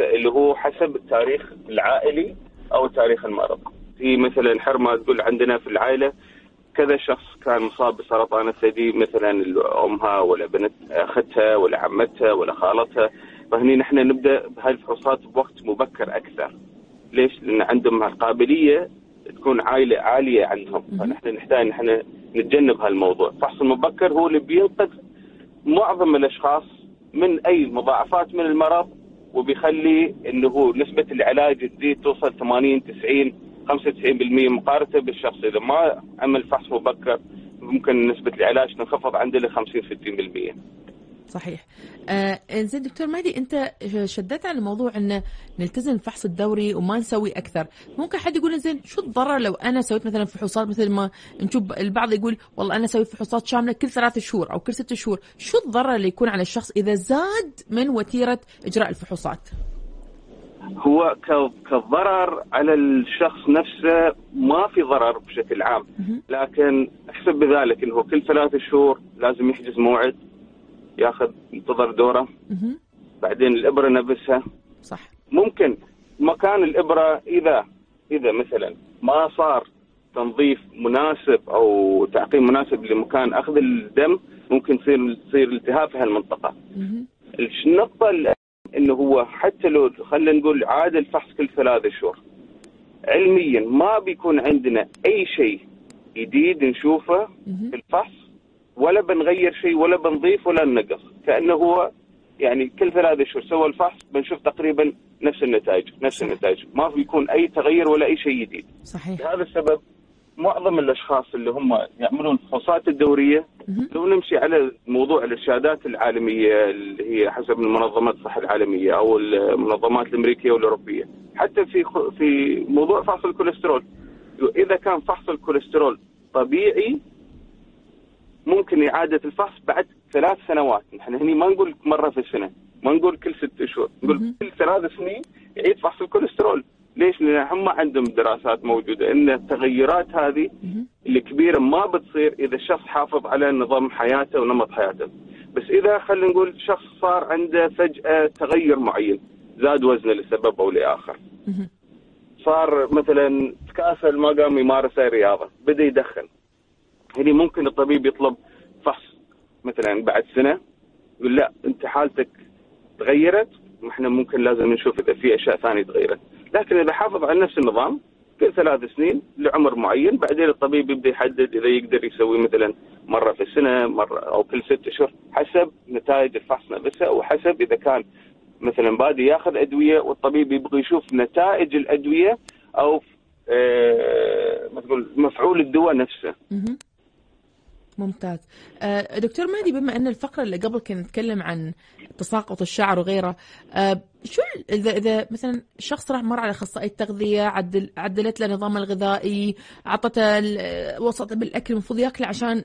اللي هو حسب التاريخ العائلي أو تاريخ المرض. في مثلا حرمة تقول عندنا في العائلة كذا شخص كان مصاب بسرطان الثدي مثلا امها ولا بنت أختها ولا عمتها ولا خالتها فهني نحن نبدأ بهاي الفحوصات بوقت مبكر أكثر ليش؟ لأن عندهم القابليه تكون عاليه عالية عندهم. فنحن نحتاج نحن نتجنب هالموضوع، الفحص المبكر هو اللي بينقذ معظم الأشخاص من أي مضاعفات من المرض وبيخلي إنه هو نسبة العلاج تزيد توصل 80 90 95% مقارنة بالشخص. إذا ما عمل فحص مبكر ممكن نسبة العلاج تنخفض عنده ل 50 60%. صحيح. آه زين دكتور مهدي أنت شددت على موضوع إن نلتزم الفحص الدوري وما نسوي أكثر. ممكن حد يقول زين شو الضرر لو أنا سويت مثلا فحوصات؟ مثل ما نشوف البعض يقول والله أنا أسوي فحوصات شاملة كل ثلاث شهور أو كل ست شهور. شو الضرر اللي يكون على الشخص إذا زاد من وتيرة إجراء الفحوصات؟ هو كضرر على الشخص نفسه ما في ضرر بشكل عام. لكن احسب بذلك انه كل ثلاث شهور لازم يحجز موعد ياخذ ينتظر دوره. بعدين الإبرة نفسها صح ممكن مكان الإبرة إذا إذا مثلا ما صار تنظيف مناسب أو تعقيم مناسب لمكان أخذ الدم ممكن تصير تصير التهاب في هالمنطقة. النقطة إنه هو حتى لو خلينا نقول عاد الفحص كل ثلاث شهور. علميا ما بيكون عندنا أي شيء جديد نشوفه. في الفحص ولا بنغير شيء ولا بنضيف ولا ننقص. كأنه هو يعني كل ثلاث اشهر سوى الفحص بنشوف تقريبا نفس النتائج نفس النتائج. ما بيكون أي تغير ولا أي شيء جديد. صحيح. لهذا السبب معظم الأشخاص اللي هم يعملون الفحوصات الدورية. لو نمشي على موضوع الإرشادات العالمية اللي هي حسب منظمات الصحه العالمية أو المنظمات الأمريكية والأوروبية. حتى في في موضوع فحص الكوليسترول. إذا كان فحص الكوليسترول طبيعي ممكن إعادة الفحص بعد ثلاث سنوات. نحن هني ما نقول مرة في السنة ما نقول كل ست اشهر نقول. كل ثلاث سنين يعيد فحص الكوليسترول. ليش؟ لأن هم عندهم دراسات موجودة إن التغيرات هذه. الكبيرة ما بتصير إذا الشخص حافظ على نظام حياته ونمط حياته بس إذا خلينا نقول شخص صار عنده فجأة تغير معين زاد وزنه لسبب أو لآخر. صار مثلا تكاسل ما قام يمارس اي رياضة بدأ يدخن هني ممكن الطبيب يطلب فحص مثلا بعد سنة يقول لا أنت حالتك تغيرت إحنا ممكن لازم نشوف إذا في أشياء ثانية تغيرت لكن إذا حافظ على نفس النظام كل ثلاث سنين لعمر معين بعدين الطبيب يبدأ يحدد إذا يقدر يسوي مثلا مرة في السنة مرة أو كل ست اشهر حسب نتائج الفحص نفسها وحسب إذا كان مثلا بادي ياخذ أدوية والطبيب يبغى يشوف نتائج الأدوية أو آه ما تقول مفعول الدواء نفسه. ممتاز. آه، دكتور مهدي بما أن الفقرة اللي قبل كنا نتكلم عن تساقط الشعر وغيره آه، شو إذا إذا مثلا شخص راح مر على اخصائي التغذيه عدل عدلت له نظامه الغذائي اعطته ال- وسط بالأكل المفروض يأكله عشان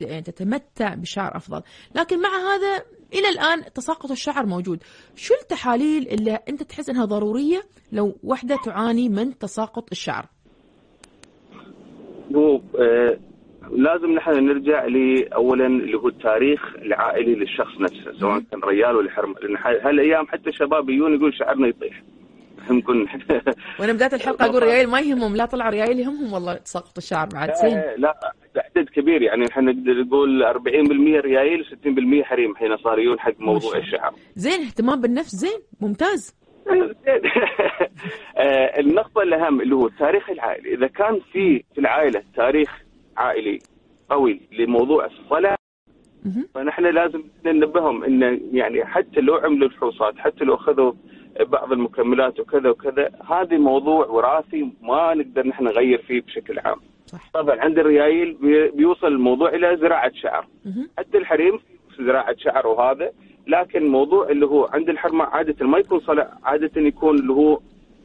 يعني تتمتع بشعر أفضل. لكن مع هذا إلى الآن تساقط الشعر موجود. شو التحاليل اللي أنت تحس إنها ضرورية لو وحدة تعاني من تساقط الشعر؟ آه لازم نحن نرجع لاولا اللي هو التاريخ العائلي للشخص نفسه سواء كان ريال ولا حرمه لأن هالأيام حتى الشباب يجون يقول شعرنا يطيح. يمكن. وأنا بدايه الحلقة أقول ريايل ما يهمهم لا طلع ريايل يهمهم والله تساقط الشعر بعد زين لا, عدد كبير يعني إحنا نقدر نقول 40% ريايل 60% حريم. حين صار يجون حق موضوع الشعر. زين اهتمام بالنفس زين ممتاز. آه، النقطة الأهم اللي هو التاريخ العائلي، إذا كان في في العائلة تاريخ عائلي قوي لموضوع الصلاة مهم. فنحن لازم ننبههم انه يعني حتى لو عملوا الفحوصات حتى لو أخذوا بعض المكملات وكذا وكذا هذا موضوع وراثي ما نقدر نحن نغير فيه بشكل عام. صح طبعا عند الريايل بي- بيوصل الموضوع إلى زراعة شعر. حتى الحريم في زراعة شعر وهذا لكن موضوع اللي هو عند الحرمة عادة ما يكون صلع عادة يكون اللي هو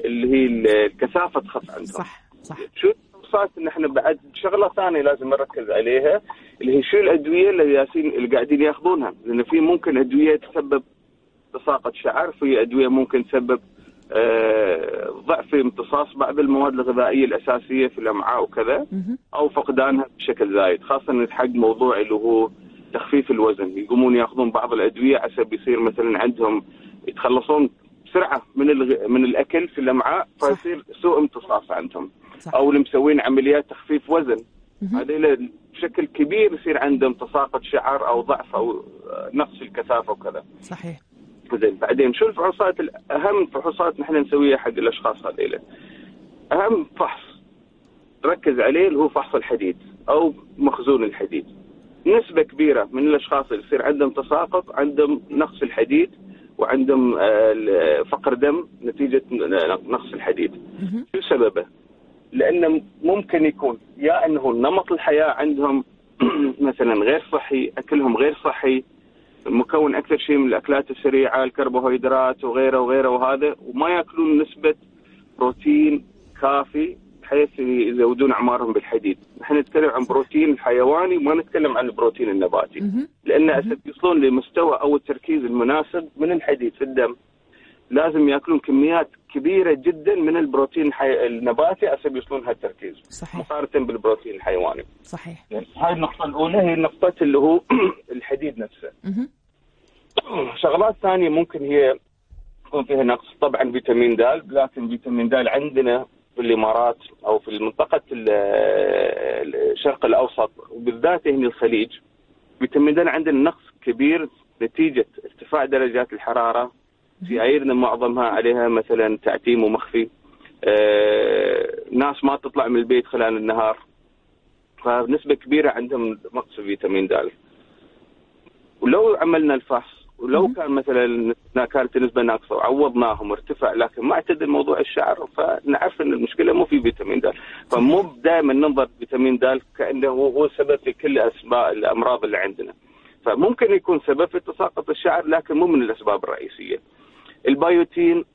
اللي هي الكثافه تخف عندهم. صح صح شو الفحوصات ان إحنا بعد شغلة ثانية لازم نركز عليها اللي هي شو الأدوية اللي ياسين اللي قاعدين ياخذونها لأن في ممكن أدوية تسبب تساقط شعر في أدوية ممكن تسبب آه، ضعف في امتصاص بعض المواد الغذائية الأساسية في الأمعاء وكذا. أو فقدانها بشكل زايد خاصة حق موضوع اللي هو تخفيف الوزن يقومون ياخذون بعض الأدوية عشان يصير مثلا عندهم يتخلصون بسرعة من. من الأكل في الأمعاء فيصير سوء امتصاص عندهم صح. أو اللي مسوين عمليات تخفيف وزن. هذول بشكل كبير يصير عندهم تساقط شعر أو ضعف أو آه، نقص في الكثافة وكذا صحيح زين بعدين شو الفحوصات أهم فحوصات نحن نسويها حق الأشخاص هذيلا أهم فحص ركز عليه اللي هو فحص الحديد أو مخزون الحديد نسبة كبيرة من الأشخاص اللي يصير عندهم تساقط عندهم نقص الحديد وعندهم آه، فقر دم نتيجة نقص الحديد. شو سببه؟ لأنه ممكن يكون يا أنه نمط الحياة عندهم مثلا غير صحي، أكلهم غير صحي، مكون أكثر شيء من الأكلات السريعة، الكربوهيدرات وغيره وغيره وهذا، وما يأكلون نسبة بروتين كافي بحيث يزودون أعمارهم بالحديد. نحن نتكلم عن بروتين الحيواني وما نتكلم عن البروتين النباتي. لأن يوصلون لمستوى أو التركيز المناسب من الحديد في الدم لازم يأكلون كميات كبيرة جدا من البروتين الحي... النباتي عشان يوصلون هالتركيز صحيح. مقارنة بالبروتين الحيواني. صحيح. يعني هاي النقطة الأولى هي نقطه اللي هو الحديد نفسه. شغلات ثانية ممكن هي يكون فيها نقص. طبعا فيتامين د لكن فيتامين د عندنا في الإمارات أو في منطقه ال- الشرق الأوسط وبالذات هنا الخليج. فيتامين د عندنا نقص كبير نتيجة ارتفاع درجات الحرارة سياييرنا معظمها عليها مثلا تعتيم ومخفي. آه، ناس ما تطلع من البيت خلال النهار. فنسبة كبيرة عندهم نقص فيتامين د. ولو عملنا الفحص ولو. كان مثلا كانت النسبة ناقصة وعوضناهم ارتفع لكن ما اعتدل موضوع الشعر فنعرف إن المشكلة مو في فيتامين د. فمو دائما ننظر فيتامين د كأنه هو السبب في كل أسباب الأمراض اللي عندنا. فممكن يكون سبب في تساقط الشعر لكن مو من الأسباب الرئيسية. البيوتين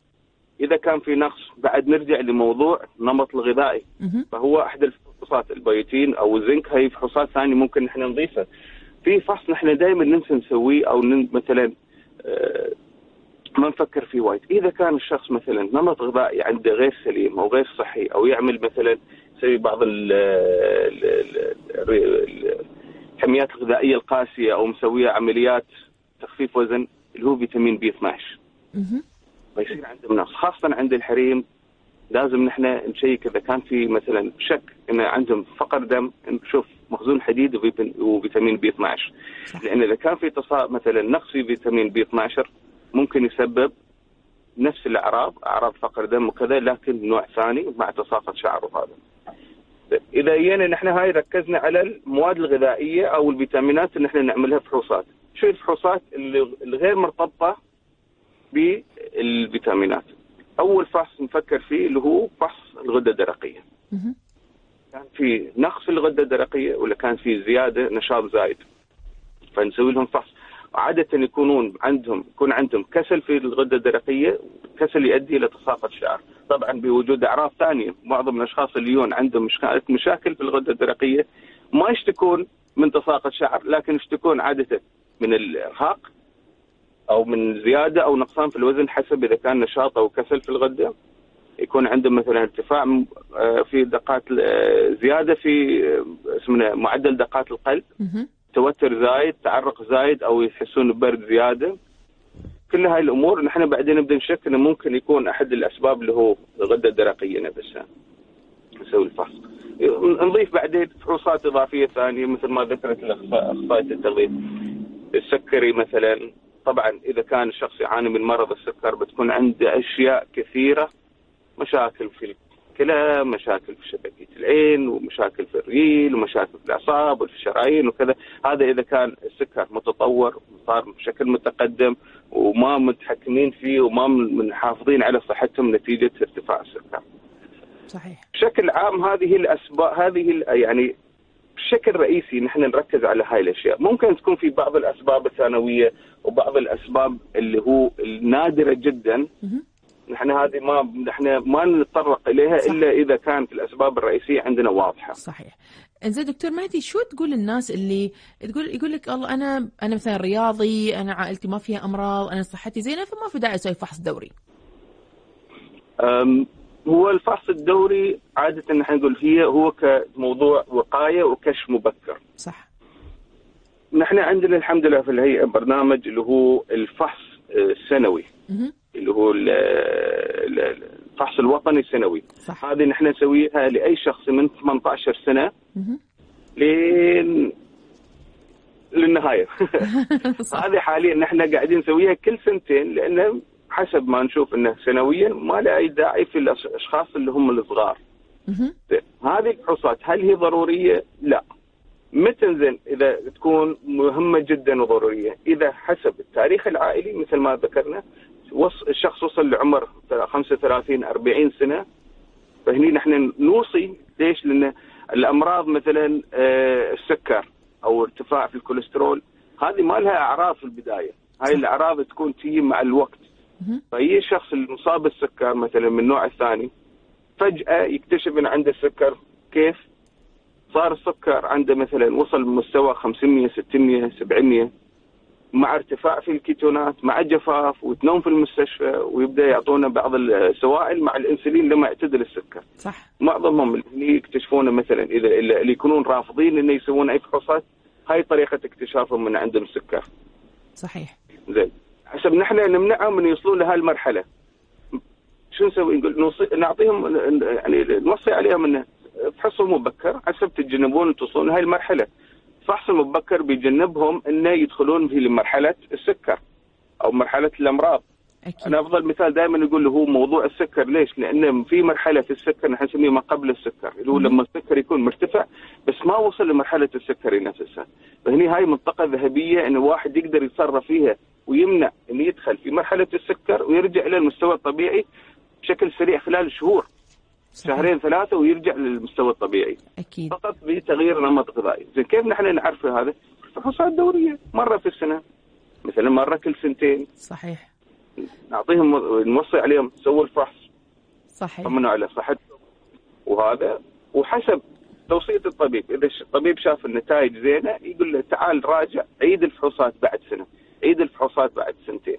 إذا كان في نقص بعد نرجع لموضوع النمط الغذائي. فهو أحد الفحوصات البيوتين أو الزنك هي فحوصات ثانية ممكن نحن نضيفها. في فحص نحن دائما ننسى نسويه أو نن- مثلا آه، ما نفكر فيه وايد، إذا كان الشخص مثلا نمط غذائي عنده غير سليم أو غير صحي أو يعمل مثلا يسوي بعض ال ال- ال- ال- الحميات الغذائية القاسية أو مسوية عمليات تخفيف وزن اللي هو فيتامين بي 12 مهم. فيصير عندهم نقص خاصة عند الحريم لازم نحن نشيك إذا كان في مثلا شك إن عندهم فقر دم نشوف مخزون حديد وفيتامين- B 12 صح. لأن إذا كان في تصا... مثلا نقص في فيتامين B 12 ممكن يسبب نفس الأعراض أعراض فقر دم وكذا لكن نوع ثاني مع تساقط شعر وهذا إذا جينا نحن هاي ركزنا على المواد الغذائية أو الفيتامينات اللي نحن نعملها فحوصات. شو الفحوصات اللي الغير مرتبطة بالفيتامينات. أول فحص نفكر فيه اللي هو فحص الغدة الدرقية. كان في نقص في الغدة الدرقية ولا كان في زيادة نشاط زايد. فنسوي لهم فحص. عادة يكونون عندهم يكون عندهم كسل في الغدة الدرقية كسل يؤدي إلى تساقط شعر طبعا بوجود أعراض ثانية. معظم الأشخاص اللي يجون عندهم مشاكل في الغدة الدرقية ما يشتكون من تساقط شعر لكن يشتكون عادة من الإرهاق أو من زيادة أو نقصان في الوزن حسب إذا كان نشاط أو كسل في الغدة. يكون عندهم مثلا ارتفاع آه، في دقات آه، زيادة في آه، اسمه معدل دقات القلب. توتر زايد تعرق زايد أو يحسون ببرد زيادة. كل هاي الأمور نحن بعدين نبدا نشك إنه ممكن يكون أحد الأسباب اللي هو الغدة الدرقية. نفسها نسوي الفحص نضيف بعدين فحوصات إضافية ثانية مثل ما ذكرت الأخص- اخصائيه التغذية. السكري مثلا. طبعا إذا كان الشخص يعاني من مرض السكر بتكون عنده أشياء كثيرة مشاكل في الكلى مشاكل في شبكيه العين ومشاكل في الريل ومشاكل في الأعصاب وفي الشرايين وكذا. هذا إذا كان السكر متطور وصار بشكل متقدم وما متحكمين فيه وما محافظين على صحتهم نتيجة ارتفاع السكر. صحيح. بشكل عام هذه الأسباب هذه يعني بشكل رئيسي نحن نركز على هاي الأشياء، ممكن تكون في بعض الأسباب الثانوية وبعض الأسباب اللي هو النادره جدا. نحن هذه ما نحن ما نتطرق إليها صح. إلا إذا كانت الأسباب الرئيسية عندنا واضحة. صحيح إنزين دكتور مهدي شو تقول للناس اللي تقول يقول لك الله أنا أنا مثلا رياضي أنا عائلتي ما فيها أمراض أنا صحتي زينة فما في داعي أسوي فحص دوري هو الفحص الدوري عادة نحن نقول هي هو كموضوع وقاية وكشف مبكر. صح نحن عندنا الحمد لله في الهيئة برنامج اللي هو الفحص آه، السنوي. اللي هو ال- ال- الفحص الوطني السنوي. صح هذه نحن نسويها لأي شخص من 18 سنة مهم. لين للنهاية. هذه حاليا نحن قاعدين نسويها كل سنتين لأنه حسب ما نشوف إنه سنويا ما له أي داعي في الأشخاص اللي هم الصغار. هذه الفحوصات هل هي ضرورية؟ لا. متى زين إذا تكون مهمة جدا وضرورية؟ إذا حسب التاريخ العائلي مثل ما ذكرنا وص... الشخص وصل لعمر 35 40 سنة فهني نحن نوصي ليش؟ لأن الأمراض مثلا آه، السكر أو ارتفاع في الكوليسترول هذه ما لها أعراض في البداية، هاي. الأعراض تكون تجي مع الوقت. مهم. فأي شخص المصاب بالسكر مثلا من النوع الثاني. فجأة يكتشف أن عنده السكر كيف؟ صار السكر عنده مثلا وصل مستوى 500 600 700 مع ارتفاع في الكيتونات مع جفاف وتنوم في المستشفى ويبدأ يعطونا بعض السوائل مع الإنسولين لما يعتدل السكر. صح. معظمهم اللي يكتشفونه مثلا إذا اللي يكونون رافضين إنه يسوون أي فحوصات هاي طريقة اكتشافهم من عندهم السكر. صحيح. زين. حسب نحن نمنعهم من يوصلون لهذه المرحلة. شو نسوي؟ نقول نوصي نعطيهم يعني نوصي عليهم إنه فحصوا مبكر حسب تتجنبون توصلون لهذه المرحلة. الفحص المبكر بيجنبهم إنه يدخلون في مرحلة السكر أو مرحلة الأمراض. أكيد. أنا أفضل مثال دائما يقول له هو موضوع السكر ليش؟ لأن في مرحلة في السكر نحن نسميه ما قبل السكر. اللي هو. لما السكر يكون مرتفع بس ما وصل لمرحلة السكري نفسها. فهني هاي منطقة ذهبية إن الواحد يقدر يتصرف فيها ويمنع إنه يدخل في مرحلة السكر ويرجع إلى المستوى الطبيعي بشكل سريع خلال شهور صحيح. شهرين ثلاثة ويرجع للمستوى الطبيعي. أكيد. فقط بتغيير نمط غذائي. زين كيف نحن نعرف هذا؟ الفحوصات الدوريه مرة في السنة مثلا مرة كل سنتين. صحيح. نعطيهم نوصي عليهم سووا الفحص. صحيح. طمنوا على صحتهم. وهذا وحسب توصية الطبيب. إذا الطبيب شاف النتائج زينة يقول له تعال راجع عيد الفحوصات بعد سنة. عيد الفحوصات بعد سنتين.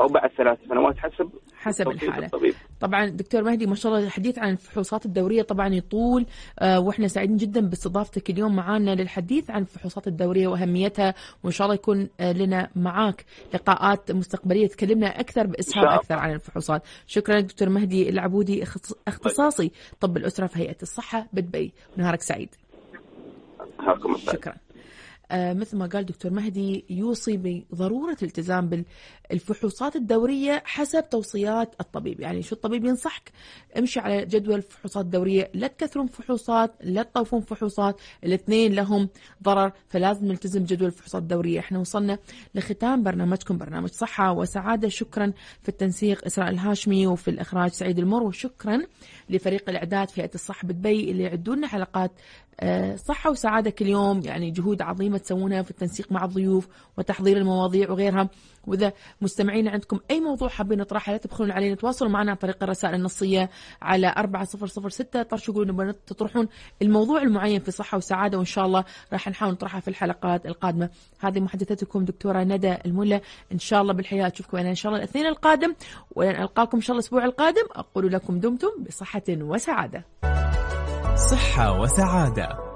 أو بعد ثلاث سنوات حسب حسب الحالة. الطبيب. طبعا دكتور مهدي ما شاء الله الحديث عن الفحوصات الدورية طبعا يطول آه وإحنا سعيدين جدا باستضافتك اليوم معنا للحديث عن الفحوصات الدورية وأهميتها وإن شاء الله يكون آه لنا معاك لقاءات مستقبلية. تكلمنا أكثر بإسهاب أكثر عن الفحوصات. شكرا دكتور مهدي العبودي اختص- اختصاصي طب الأسرة في هيئة الصحة بدبي. نهارك سعيد. شكرا. مثل ما قال دكتور مهدي يوصي بضرورة الالتزام بالفحوصات الدورية حسب توصيات الطبيب. يعني شو الطبيب ينصحك؟ امشي على جدول الفحوصات الدورية لا تكثرون فحوصات لا تطوفون فحوصات. الاثنين لهم ضرر فلازم نلتزم جدول الفحوصات الدورية. إحنا وصلنا لختام برنامجكم برنامج صحة وسعادة. شكرا في التنسيق إسراء الهاشمي وفي الإخراج سعيد المر. وشكرا لفريق الإعداد في هيئة الصحة بدبي اللي يعدوا لنا حلقات آه، صحة وسعادة كل يوم يعني جهود عظيمة تسوونها في التنسيق مع الضيوف وتحضير المواضيع وغيرها وإذا مستمعين عندكم أي موضوع حابين نطرحه لا تبخلون علينا تواصلوا معنا عن طريق الرسائل النصية على 4006 طرشوا قولوا نبغى تطرحون الموضوع المعين في صحة وسعادة وإن شاء الله راح نحاول نطرحها في الحلقات القادمة. هذه محدثتكم دكتورة ندى الملا. إن شاء الله بالحياة أشوفكم أنا إن شاء الله الاثنين القادم ولن ألقاكم إن شاء الله الأسبوع القادم. أقول لكم دمتم بصحة وسعادة. صحة وسعادة.